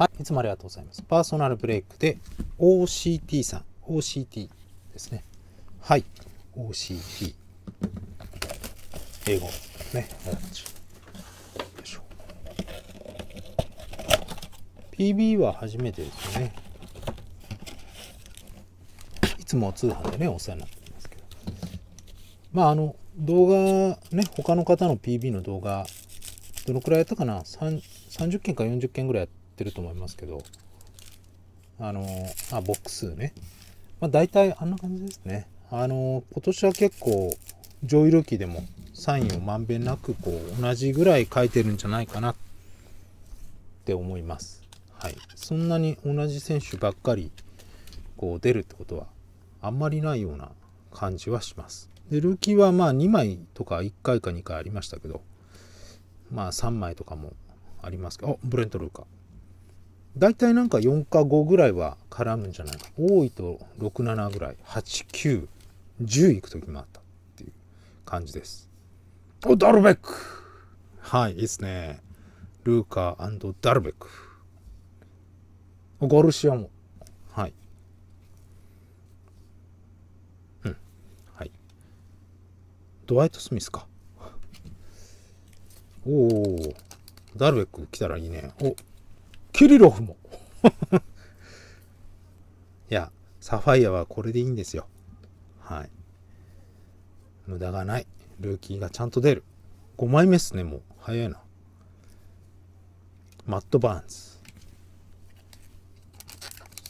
はい、いつもありがとうございます。パーソナルブレイクで OCT さん、OCT ですね。はい、OCT。英語ね。よいしょ PB は初めてですね。いつも通販でね、お世話になってますけど。まあ、あの、動画、ね、他の方の PB の動画、どのくらいやったかな ?30 件か40件ぐらいやったてると思いますけど、あの、あ、ボックスね。まあ、大体あんな感じですね。あの、今年は結構、上位ルーキーでもサインをまんべんなく、こう、同じぐらい書いてるんじゃないかなって思います。はい。そんなに同じ選手ばっかり、こう、出るってことは、あんまりないような感じはします。で、ルーキーはまあ2枚とか1回か2回ありましたけど、まあ3枚とかもありますけど、あ、ブレント・ルーカー。大体なんか4か5ぐらいは絡むんじゃないか。多いと6、7ぐらい。8、9、10いく時もあったっていう感じです。お、ダルベックはい、いいですね。ルーカーダルベック。おガルシアも。はい。うん。はい。ドワイト・スミスか。おお、ダルベック来たらいいね。お、キリロフも。いや、サファイアはこれでいいんですよ。はい。無駄がない。ルーキーがちゃんと出る。5枚目っすね、もう。早いな。マット・バーンズ。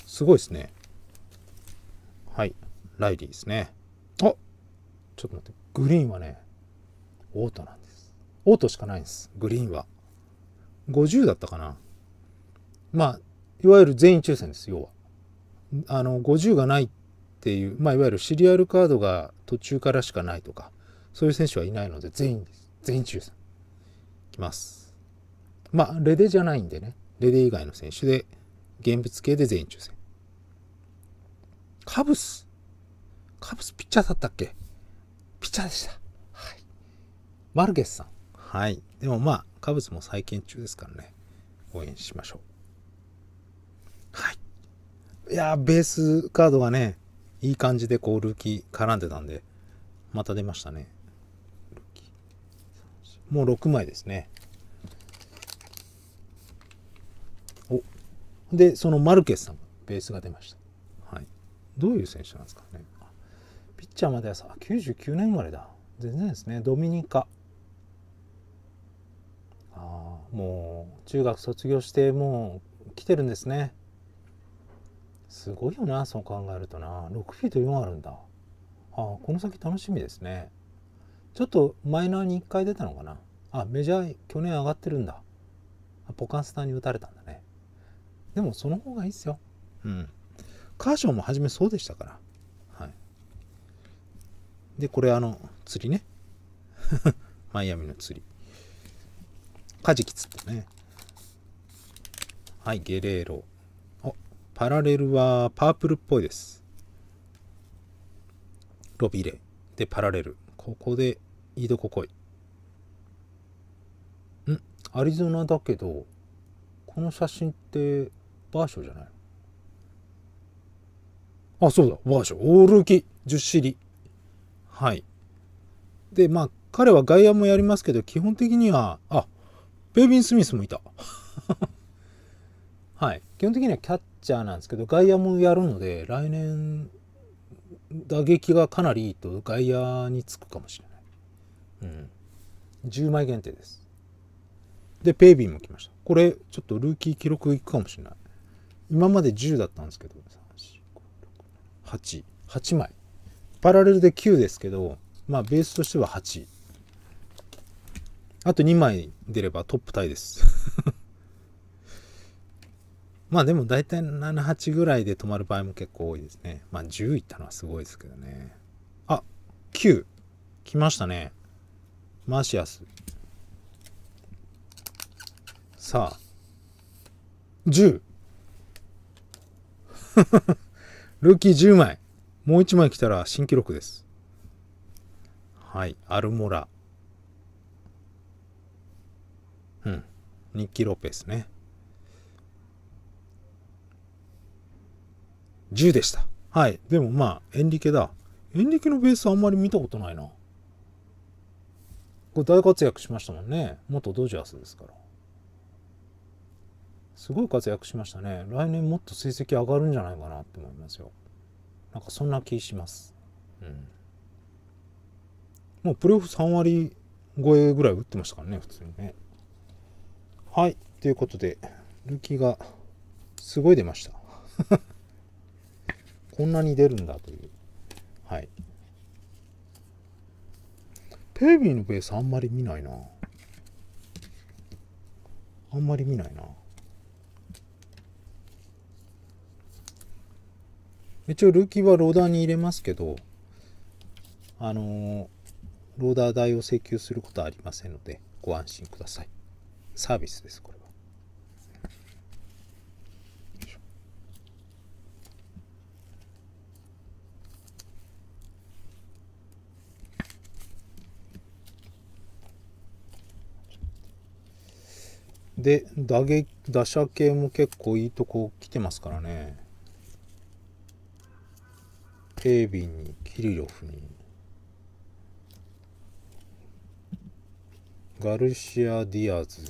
すごいですね。はい。ライリーですね。あちょっと待って。グリーンはね、オートなんです。オートしかないんです。グリーンは。50だったかな。まあ、いわゆる全員抽選です、要は。あの、50がないっていう、まあ、いわゆるシリアルカードが途中からしかないとか、そういう選手はいないので、全員です。全員抽選。きます。まあ、レデじゃないんでね。レデ以外の選手で、現物系で全員抽選。カブス。カブスピッチャーだったっけ？ピッチャーでした。はい。マルゲスさん。はい。でもまあ、カブスも再建中ですからね。応援しましょう。い。や、ベースカードがね、いい感じでこう、ルーキー絡んでたんで、また出ましたね。もう6枚ですね。おで、そのマルケスさん、ベースが出ました。はい。どういう選手なんですかね。ピッチャーまではさ、99年生まれだ。全然ですね。ドミニカ。ああ、もう、中学卒業して、もう、来てるんですね。すごいよな、そう考えるとな。6フィート4あるんだ。ああ、この先楽しみですね。ちょっとマイナーに1回出たのかな。あ、メジャー去年上がってるんだ。ポカンスターに打たれたんだね。でもその方がいいっすよ。うん。カーションも初めそうでしたから。はい。で、これあの、釣りね。マイアミの釣り。カジキ釣ってね。はい、ゲレーロ。パラレルはパープルっぽいです。ロビレ。で、パラレル。ここで、イードココイ。ん？アリゾナだけど、この写真って、バーショーじゃない？あ、そうだ、バーショー。オールキ10シリ。はい。で、まあ、彼は外野もやりますけど、基本的には、あ、ベイビン・スミスもいた。はい。基本的にはキャッチャーなんですけど、外野もやるので、来年、打撃がかなりいいと外野につくかもしれない。うん。10枚限定です。で、ペイビーも来ました。これ、ちょっとルーキー記録いくかもしれない。今まで10だったんですけど、8、8枚。パラレルで9ですけど、まあ、ベースとしては8。あと2枚出ればトップタイです。まあでも大体7、8ぐらいで止まる場合も結構多いですね。まあ10いったのはすごいですけどね。あ、9。来ましたね。マーシアス。さあ、10。ルーキー10枚。もう1枚来たら新記録です。はい。アルモラ。うん。ニッキー・ロペスね。10でした。はい。でもまあ、エンリケだ。エンリケのベースあんまり見たことないな。これ大活躍しましたもんね。元ドジャースですから。すごい活躍しましたね。来年もっと成績上がるんじゃないかなって思いますよ。なんかそんな気します。うん。もうプレーオフ3割超えぐらい打ってましたからね、普通にね。はい。ということで、ルーキーがすごい出ました。こんなに出るんだという。はい。ペイビーのベースあんまり見ないな。あんまり見ないな。一応ルーキーはローダーに入れますけど、あのーローダー代を請求することはありませんので、ご安心ください。サービスです、これは。で、打撃、打者系も結構いいとこ来てますからね。ペービンに、キリロフに、ガルシア・ディアズ、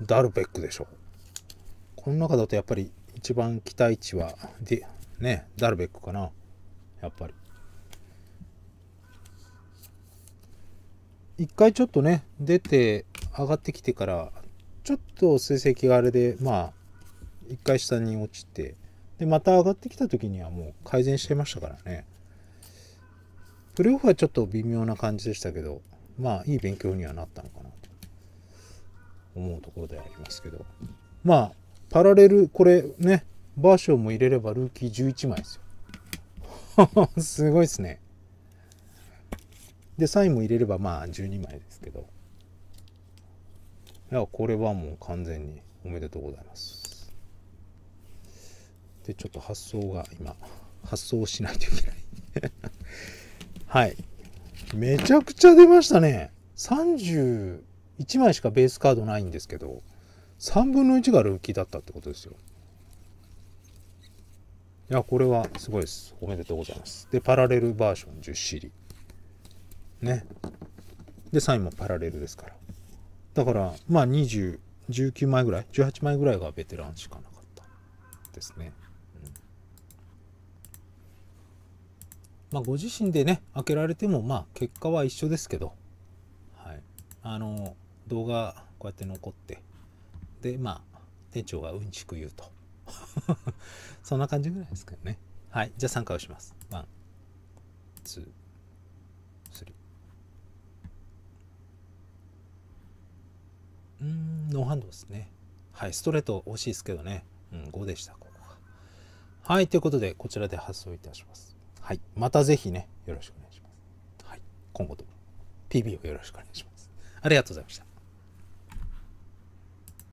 ダルベックでしょ。この中だとやっぱり一番期待値は、で、ね、ダルベックかな。やっぱり。一回ちょっとね、出て上がってきてから、ちょっと成績があれで、まあ、一回下に落ちて、で、また上がってきた時にはもう改善してましたからね。プレーオフはちょっと微妙な感じでしたけど、まあ、いい勉強にはなったのかなと思うところでありますけど。まあ、パラレル、これね、バーションも入れればルーキー11枚ですよ。すごいですね。で、サインも入れればまあ12枚ですけど。いや、これはもう完全におめでとうございます。で、ちょっと発送が今、発送しないといけない。はい。めちゃくちゃ出ましたね。31枚しかベースカードないんですけど、3分の1がルーキーだったってことですよ。いや、これはすごいです。おめでとうございます。で、パラレルバージョン10シリ。ね。でサインもパラレルですから。だからまあ2019枚ぐらい18枚ぐらいがベテランしかなかったですね、うん、まあご自身でね開けられてもまあ結果は一緒ですけど。はい。あの動画こうやって残って。でまあ店長がうんちく言うと。そんな感じぐらいですけどね。はい。じゃあ3回押します。1ー。うん、ノーハンドですね。はい。ストレート惜しいですけどね。うん、5でした、ここが。はい。ということで、こちらで発送いたします。はい。またぜひね、よろしくお願いします。はい。今後とも PB をよろしくお願いします。ありがとうございました。